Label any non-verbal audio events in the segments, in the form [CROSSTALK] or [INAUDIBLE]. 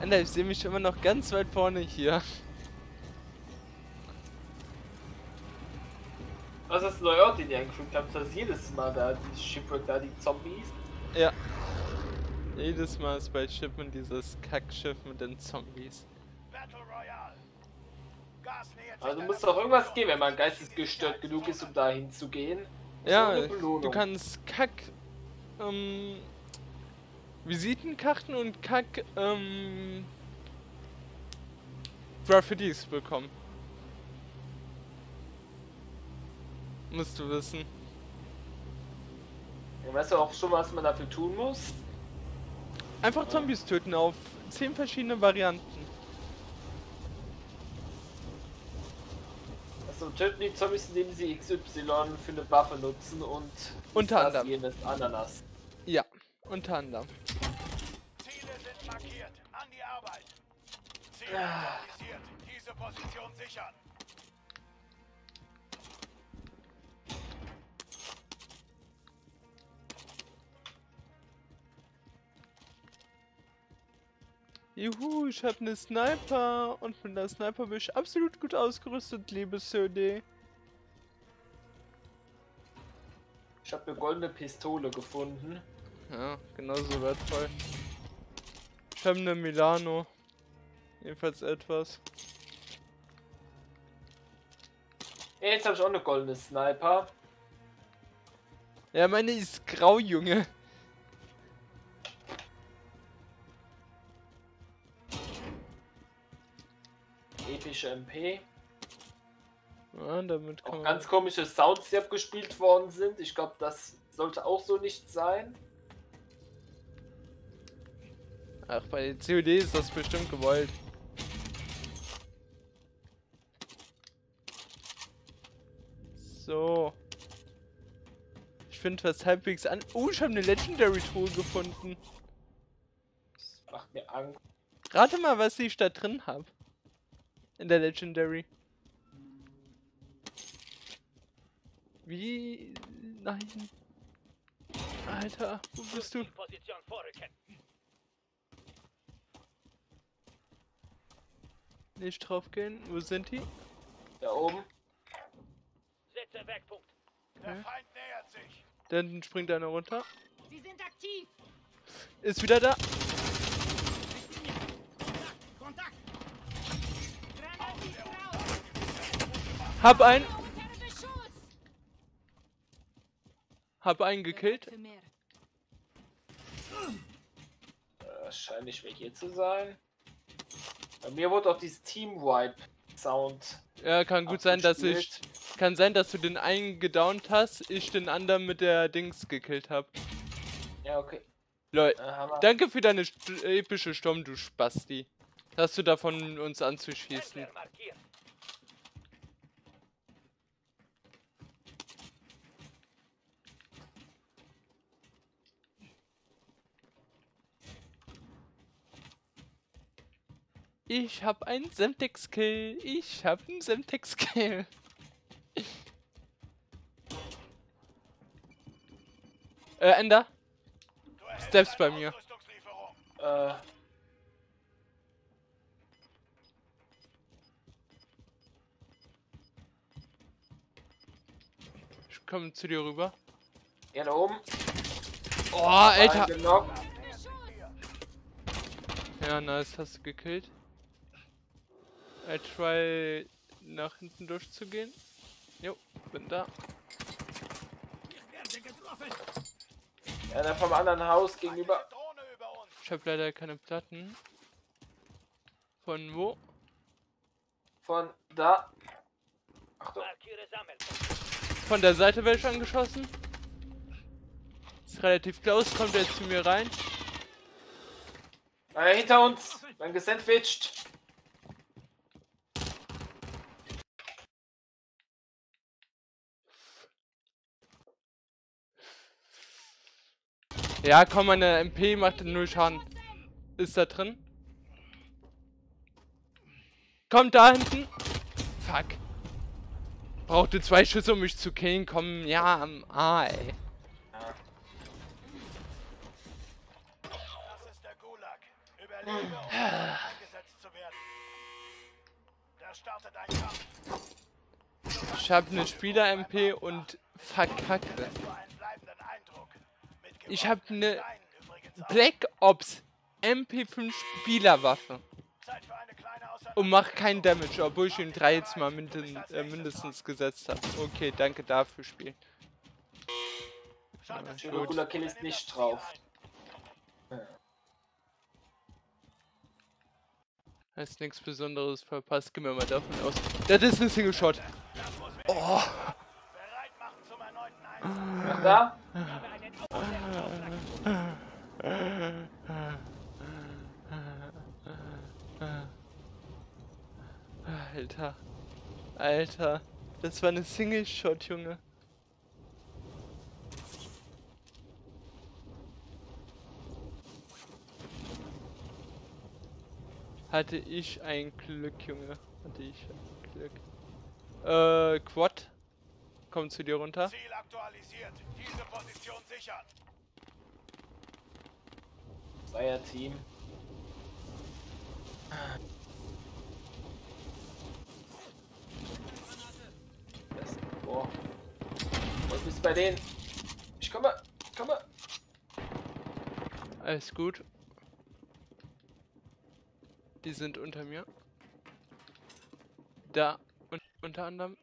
Alter, ich sehe mich immer noch ganz weit vorne hier. Was ist der neue Ort, den die eingefügt haben? Das ist jedes Mal da, die Shipwreck da, die Zombies. Ja. Jedes Mal ist bei Shipment dieses Kackschiff mit den Zombies. Also muss doch irgendwas geben, wenn man geistesgestört genug ist, um da hinzugehen. Ja, du kannst Kack ähm, Visitenkarten und Kack ähm, Graffitis bekommen. Musst du wissen. Ja, weißt du auch schon, was man dafür tun muss? Einfach Zombies töten auf 10 verschiedene Varianten. Also töten die Zombies, indem sie XY für eine Waffe nutzen und unter anderem Ananas. Unter anderem. Ziele sind markiert. An die Arbeit. Ziel ja. Diese Position sichern. Juhu, ich habe eine Sniper und mit der Sniper bin ich absolut gut ausgerüstet, liebe Söde. Ich habe eine goldene Pistole gefunden. Ja, genauso wertvoll. Eine Milano. Jedenfalls etwas. Jetzt habe ich auch eine goldene Sniper. Ja, meine ist grau, Junge. epische MP. Ja, damit kann auch ganz komische Sounds, die abgespielt worden sind. Ich glaube, das sollte auch so nicht sein. Ach, bei COD ist das bestimmt gewollt. So. Ich finde was halbwegs an. Oh, ich habe eine Legendary Truhe gefunden. Das macht mir Angst. Rate mal, was ich da drin habe in der Legendary. Wie? Nein. Alter, wo bist du? Nicht drauf gehen. Wo sind die? Da oben. Setze Wegpunkt. Der Feind nähert sich. Dann springt einer runter. Sie sind aktiv. Ist wieder da. Hab einen. Hab einen gekillt. Wahrscheinlich weg hier zu sein. Bei mir wurde auch dieses Team Wipe Sound. Ja, kann gut sein, dass ich. Kann sein, dass du den einen gedownt hast, ich den anderen mit der Dings gekillt hab. Ja, okay. Leute, äh, danke für deine epische Sturm, du Spasti. Hast du davon uns anzuschießen. Ich hab einen Semtex-Kill. Ich hab einen Semtex-Kill. [LAUGHS] äh, Ender. Steps bei mir. Äh. Ich komme zu dir rüber. Ja, da oben. Oh, Alter. Ja, nice, hast du gekillt. I try nach hinten durchzugehen. Jo, bin da. Der vom anderen Haus gegenüber. Ich habe leider keine Platten. Von wo? Von da. Achtung. Von der Seite werde ich angeschossen. Ist relativ close, kommt er jetzt zu mir rein. Ah, hinter uns. Dann gesandwiched. Ja, komm, meine MP macht null Schaden. Ist da drin? Kommt da hinten. Fuck. Brauchte zwei Schüsse, um mich zu killen. Komm, ja, am A, ey. Ich habe eine Spieler-MP und verkacke. Nur einen bleibenden Eindruck. Mit Ich habe eine. Black Ops MP5 Spielerwaffe und mach keinen Damage, obwohl ich ihn drei jetzt mal minden, äh, mindestens gesetzt habe. Okay, danke dafür, Spiel. Schaltet Schöner Kill ist nicht drauf. Hast nichts Besonderes verpasst, geh mir mal davon aus. Das ist ein Single Shot. Oh. Ach da? Alter. Alter. Das war eine Single Shot, Junge. Hatte ich ein Glück, Junge. Hatte ich ein Glück. Äh, Quad. Komm zu dir runter. Ziel aktualisiert. Diese Position sichern. Zweier-Team. Das, boah. Was bist du bei denen? Ich komme, ich komme. Alles gut. Die sind unter mir. Da. Und unter anderem.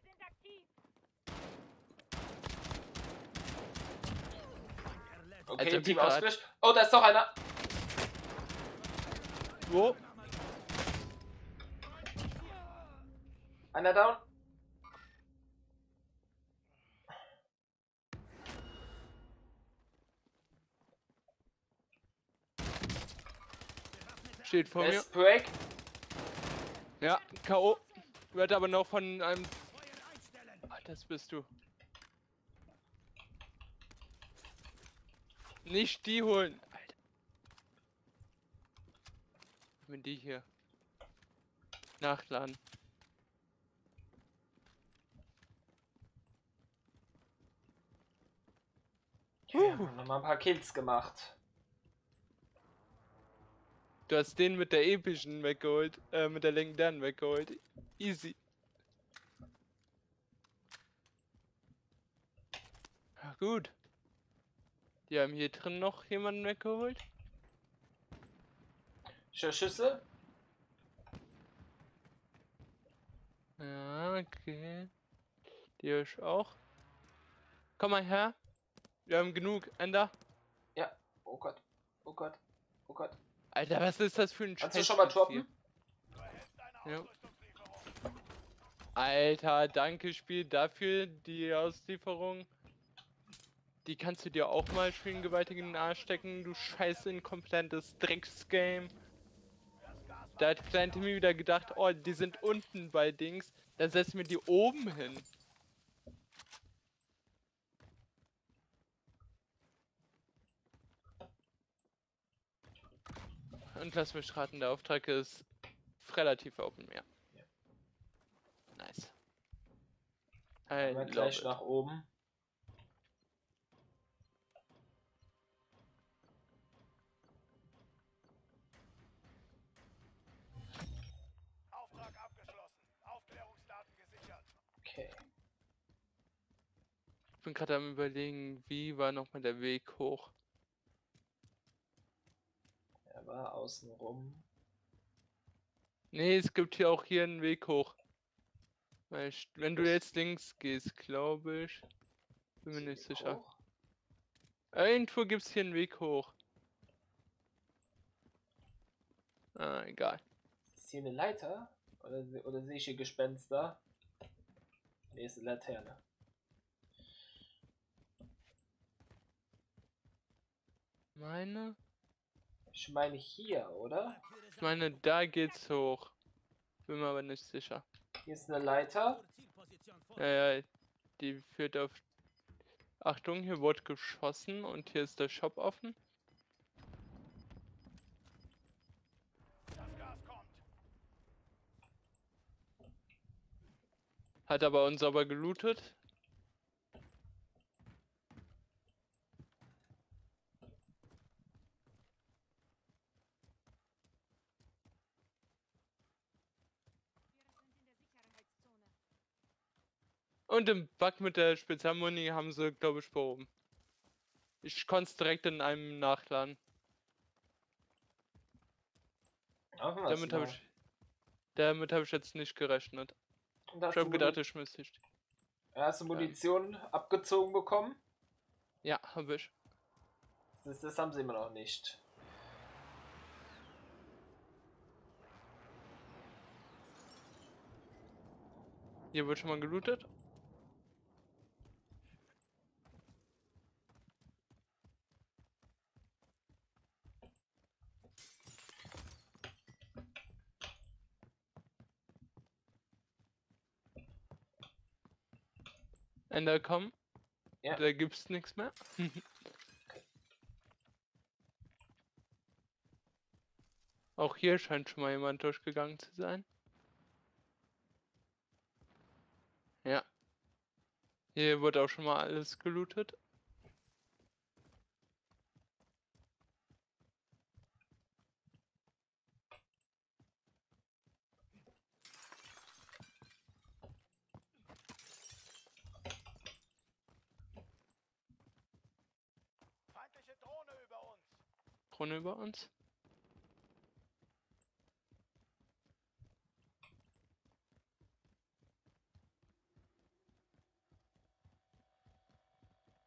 Okay, Also, Team Ausgleich. Oh, da ist noch einer. Wo? Einer down. Steht vor mir. Break. Ja, K.O. Wird aber noch von einem. Ah, das bist du. Nicht die holen. Alter. Wenn die hier. Nachladen. Okay, haben wir nochmal ein paar Kills gemacht. Du hast den mit der epischen weggeholt. Äh, mit der legendären weggeholt. Easy. Ja, gut. Die haben hier drin noch jemanden weggeholt. Schüsse. Ja, okay. Die ich auch. Komm mal her. Wir haben genug. Ender. Ja. Oh Gott. Oh Gott. Oh Gott. Alter, was ist das für ein Kannst du schon mal droppen? Ja. Alter, danke Spiel dafür, die Auslieferung. Die kannst du dir auch mal schön gewaltig in den Arsch stecken, du scheiß inkompetentes Drecksgame. Da hat Klein Timmy wieder gedacht, oh, die sind unten bei Dings. Dann setzen wir die oben hin. Und lass mich raten, der Auftrag ist relativ open, ja. Nice. Gehen wir love gleich it. nach oben. Bin gerade am überlegen, wie war nochmal der Weg hoch? Er war außen rum. Nee, es gibt hier auch hier einen Weg hoch. Wenn du jetzt links gehst, glaube ich. Bin mir nicht sicher. Hoch. Irgendwo gibt es hier einen Weg hoch. Ah, egal. Ist hier eine Leiter? Oder, oder sehe ich hier Gespenster? Nee, ist eine Laterne. Meine? Ich meine hier, oder? Ich meine, da geht's hoch. Bin mir aber nicht sicher. Hier ist eine Leiter. Ja, ja, die führt auf. Achtung, hier wurde geschossen und hier ist der Shop offen. Das Gas kommt. Hat aber uns aber gelootet. Und den Bug mit der Spezialmuni haben sie, glaube ich, behoben. Ich konnte es direkt in einem nachladen. Ach, Damit habe ich, damit habe ich jetzt nicht gerechnet. Ich habe gedacht, ich müsste nicht. Hast du Munition abgezogen bekommen? Ja, habe ich. Das, das haben sie immer noch nicht. Hier wird schon mal gelootet. Endercom. Ja. Da gibt's nichts mehr. [LAUGHS] Auch hier scheint schon mal jemand durchgegangen zu sein. Ja. Hier wurde auch schon mal alles gelootet. Drohne über uns.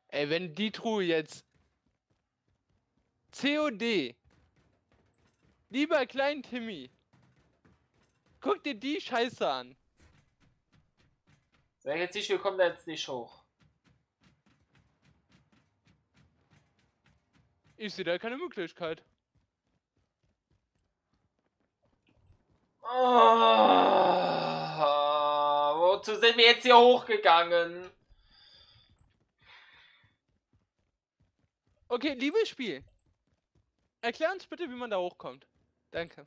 Ey, wenn die Truhe jetzt COD Lieber klein Timmy Guck dir die Scheiße an. Sag jetzt nicht, wir kommen da jetzt nicht hoch. Ich sehe da keine Möglichkeit. Oh, wozu sind wir jetzt hier hochgegangen? Okay, liebes Spiel. Erklär uns bitte, wie man da hochkommt. Danke.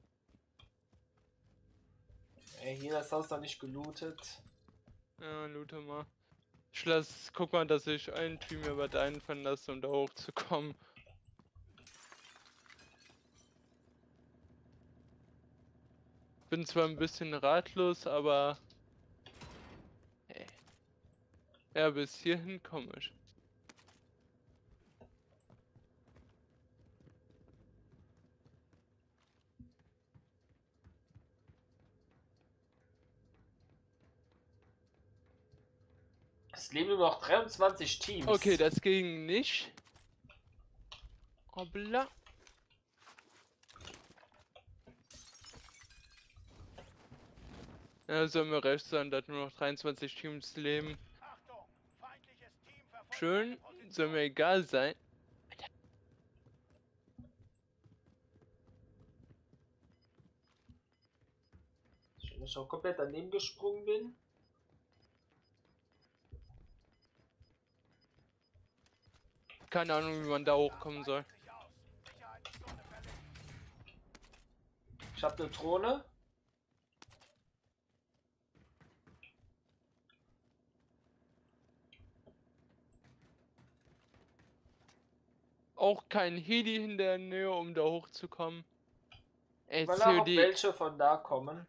Ey, hier das Haus noch nicht gelootet. Ja, loote mal. Ich lass, guck mal, dass ich irgendwie mir was einfallen lasse, um da hochzukommen. Bin zwar ein bisschen ratlos, aber... Hey. Ja, bis hierhin komme ich. Es leben nur noch 23 Teams. Okay, das ging nicht. Hoppla. Ja, soll mir recht sein, dass nur noch 23 Teams leben. Schön, soll mir egal sein. Ich schon komplett daneben gesprungen bin. Keine Ahnung, wie man da hochkommen soll. Ich habe eine Drohne. Auch kein Heli in der Nähe, um da hochzukommen. Ey, Weil auch COD. welche von da kommen.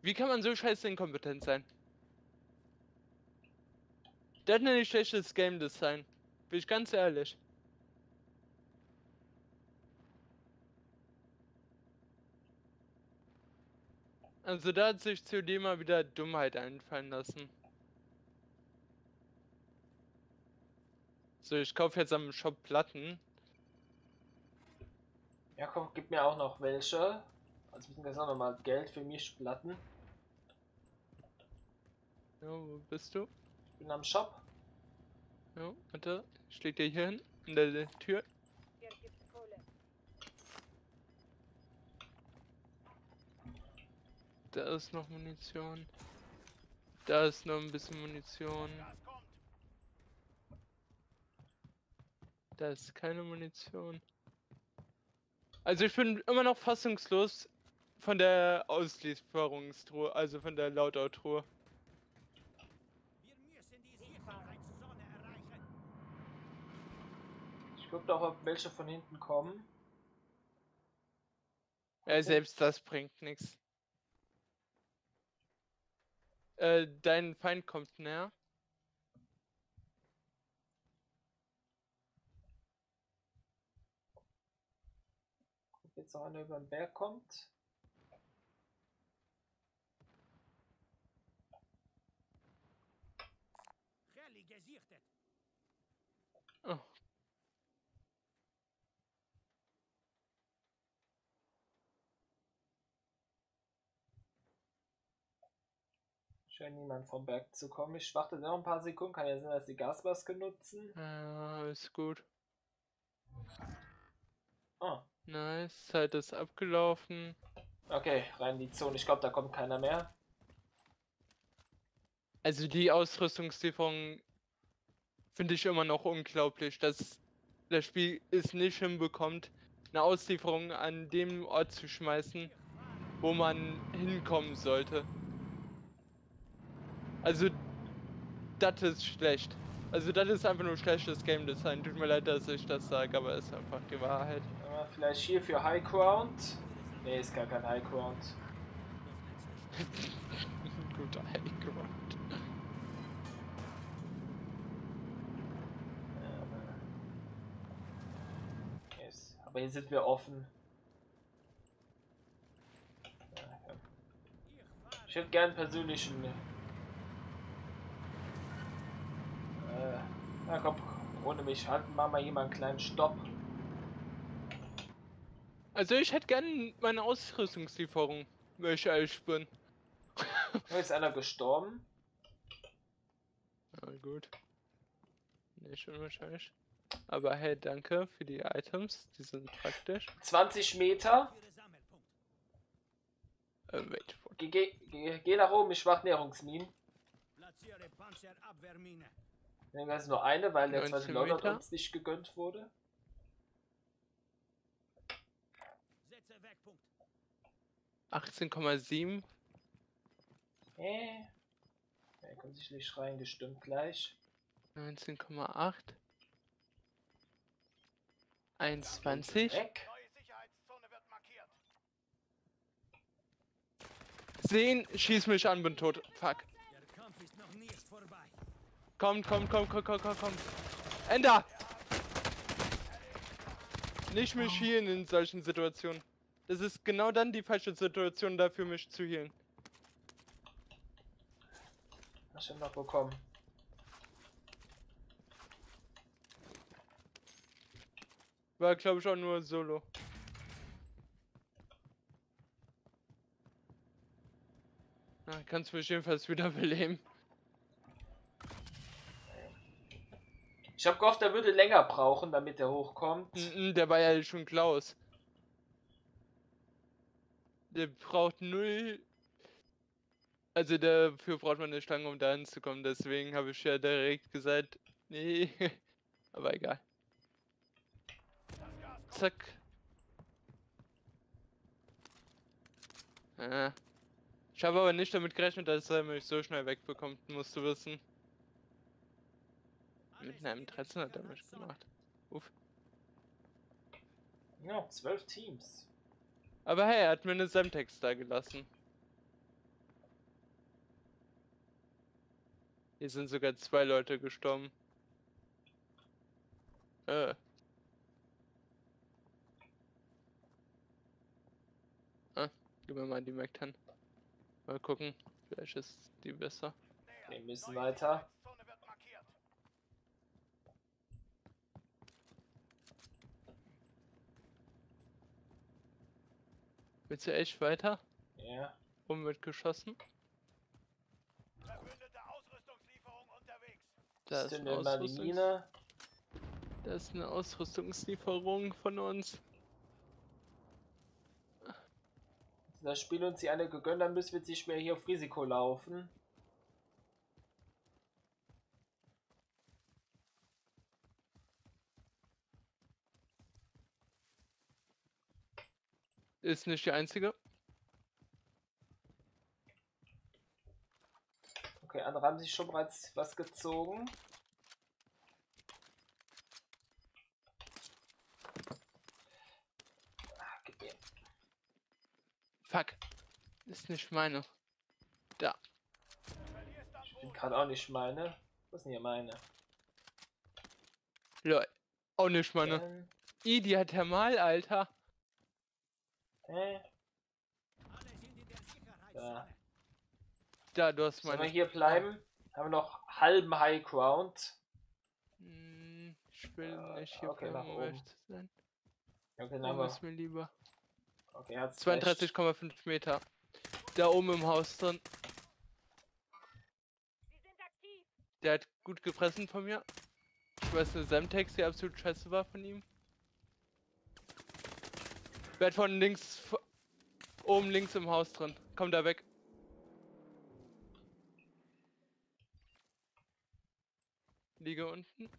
Wie kann man so scheiße inkompetent sein? Das nenne ich schlechtes Game Design. Bin ich ganz ehrlich. Also da hat sich COD mal wieder Dummheit einfallen lassen. So, ich kaufe jetzt am Shop Platten. Ja, komm, gib mir auch noch welche. Also beziehungsweise auch nochmal Geld für mich Platten. Ja, wo bist du? Ich bin am Shop. Ja, warte. Ich leg dir hier hin, in der Tür. Hier gibt's Kohle. Da ist noch Munition. Da ist noch ein bisschen Munition. Gas Da ist keine Munition. Also ich bin immer noch fassungslos von der Auslieferungstruhe, also von der erreichen. Ich guck doch, ob welche von hinten kommen. Ja, selbst das bringt nichts. Äh, dein Feind kommt näher. Guck jetzt noch einer über den Berg kommt. Oh. Scheint niemand vom Berg zu kommen. Ich warte noch ein paar Sekunden. Kann ja sein, dass die Gasmaske nutzen. Ja, ist gut. Ah, Nice, Zeit ist abgelaufen. okay, rein in die Zone. Ich glaube, da kommt keiner mehr. Also die Ausrüstungslieferung finde ich immer noch unglaublich, dass das Spiel es nicht hinbekommt, eine Auslieferung an dem Ort zu schmeißen, wo man hinkommen sollte. Also, das ist schlecht. Also, das ist einfach nur schlechtes Game Design. Tut mir leid, dass ich das sage, aber es ist einfach die Wahrheit. Vielleicht hier für High Ground. Nee, ist gar kein High Ground. [LAUGHS] Guter Highground. Yes. Aber hier sind wir offen. Ich hätte gern persönlichen. Äh, na komm, ohne mich halten wir mal hier mal einen kleinen Stopp. Also, ich hätte gern meine Ausrüstungslieferung, wenn ich ehrlich bin. [LAUGHS] Ist einer gestorben. Na gut. Nicht unwahrscheinlich. Aber hey, danke für die Items, die sind praktisch. 20 Meter. Äh, wait, what? Geh, geh, geh, geh nach oben, ich mach Näherungsminen. Platziere Panzerabwehrmine. Ich denke, das ist nur eine, weil der 19 20 Leute Meter. uns nicht gegönnt wurde. Setze Wegpunkt. 18,7. Äh. Der kommt sicherlich reingestimmt gleich. 19,8. 21. Weg. Neue Sicherheitszone wird markiert. Sehen, schieß mich an, bin tot. Fuck. Nicht. Kommt, kommt, kommt, kommt, kommt, kommt, kommt. Ender! Nicht mich healen in solchen Situationen. Das ist genau dann die falsche Situation dafür, mich zu healen. Hast du noch bekommen. War, glaube ich, auch nur Solo. Na, kannst mich jedenfalls wieder beleben. Ich habe gehofft, er würde länger brauchen, damit er hochkommt. Mm, mm, Der war ja schon Klaus. Der braucht null. Also dafür braucht man eine Stange, um da hinzukommen. Deswegen habe ich ja direkt gesagt, nee. [LAUGHS] Aber egal. Zack. Ah. Ich habe aber nicht damit gerechnet, dass er mich so schnell wegbekommt, musst du wissen. Mit einem 13 hat er mich gemacht. Uff. Ja, zwölf Teams. Aber hey, er hat mir eine Semtex da gelassen. Hier sind sogar zwei Leute gestorben. Äh. Ah, gib mir mal die Mac-10. Mal gucken, vielleicht ist die besser. Wir müssen weiter. Sicherheitszone wird markiert. Willst du echt weiter? Ja. Um wird geschossen. Verbündete Ausrüstungslieferung unterwegs. Da ist, Zünden eine Ausrüstungs- da ist eine Ausrüstungslieferung von uns. Das Spiel uns die alle gegönnt, dann müssen wir jetzt nicht mehr hier auf Risiko laufen. Ist nicht die einzige. Okay, andere haben sich schon bereits was gezogen. Ah, gib mir. Fuck. Ist nicht meine. Da. Bin gerade auch nicht meine. Was sind hier meine? Lol. Auch nicht, meine. Ähm, I, die hat Thermal, Alter. äh, Alle sind in der Sicherheitszone. Ja. Da, du hast sollen wir meine. hier bleiben? Haben wir noch halben High Ground. Hm, Ich will Äh, nicht hier okay, bleiben, um zu sein. Okay, dann ist mir lieber. Okay, hat's recht. 32,5 Meter. Da oben im Haus drin. Der hat gut gefressen von mir. Ich weiß eine Semtex, die absolut scheiße war von ihm. Werd von links, oben links im Haus drin. Komm da weg. Liege unten.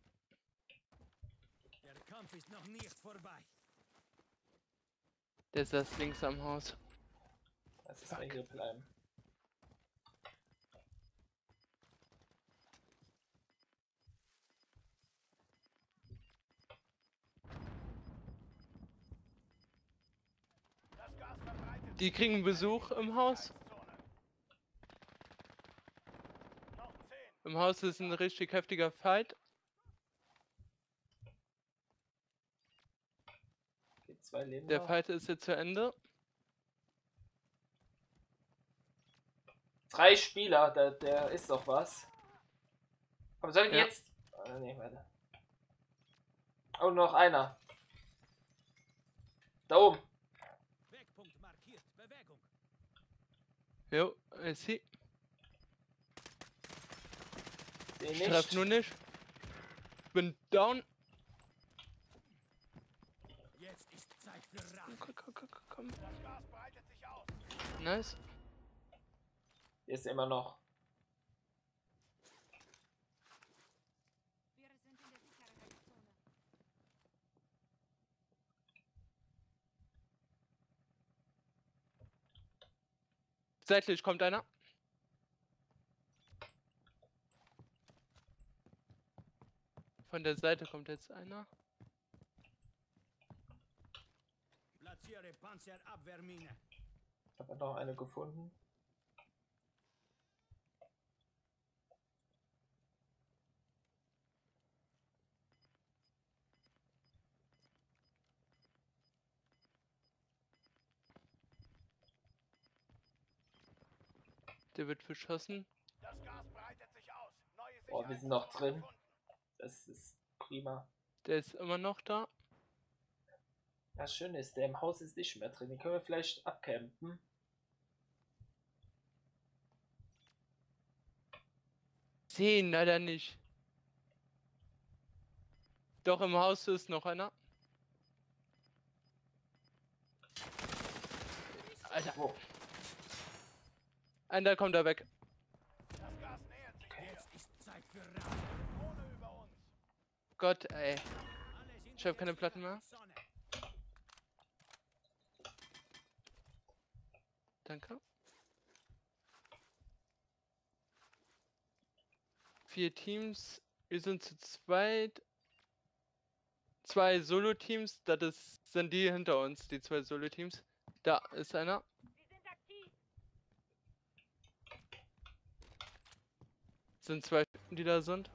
Der Kampf ist noch nicht vorbei. Der saß links am Haus. Lass uns mal hier bleiben. Das Die kriegen Besuch im Haus. Zone. Noch 10. Im Haus ist ein richtig heftiger Fight. Okay, zwei Leben Der noch. Fight ist jetzt zu Ende. Drei Spieler, der, der ist doch was. Komm, soll ich Ja. jetzt. Ah, nee, warte. Oh, noch einer. Da oben. Wegpunkt markiert. Bewegung. Jo, ist sie. Den Ich treff nicht. nur nicht. Bin down. Jetzt ist Zeit für Rache. Komm, komm, komm, komm. Das Gas breitet sich aus. Nice. Ist immer noch. Wir sind in der Sicherheitszone. Seitlich kommt einer. Von der Seite kommt jetzt einer. Platziere Panzerabwehrmine. Ich habe noch eine gefunden. Der wird beschossen. Das Gas breitet sich aus. Neue Boah, wir sind noch drin. Das ist prima. Der ist immer noch da. Das Schöne ist, der im Haus ist nicht mehr drin. Den können wir vielleicht abcampen. Sehen leider nicht. Doch im Haus ist noch einer. Alter, Wo? einer kommt da weg. Das Gas nähert sich hier. Jetzt ist Zeit für Rache. Drohne über uns. Gott, ey. Ich hab in keine Platten mehr. Danke. Vier Teams. Wir sind zu zweit. Zwei Solo-Teams. Das sind die hinter uns, die zwei Solo-Teams. Da ist einer. Sind zwei, die da sind.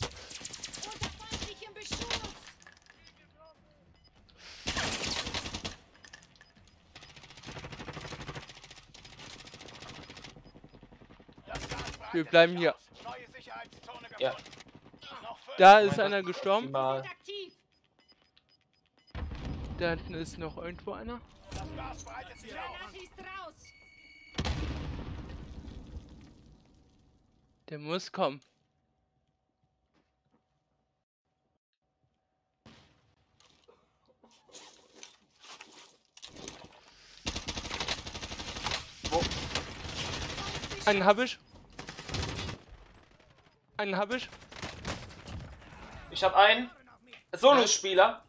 Unter feindlichem Beschuss! Das Gas breitet Wir bleiben hier. aus. Neue Sicherheitszone gefunden. Ja. Da ist einer gestorben. Da hinten ist noch irgendwo einer. Der muss kommen. Einen hab ich. Einen hab ich. Ich habe einen Solospieler.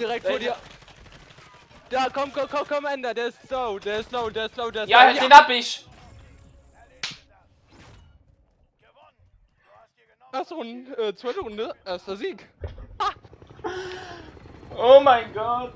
Direkt vor dir. Da, komm, komm, komm, komm, Ender. Der ist low, der ist low, der ist low, der ist Ja, low. den hab ich. Erste Runde, äh, zweite Runde, erster Sieg. [LAUGHS] Oh mein Gott!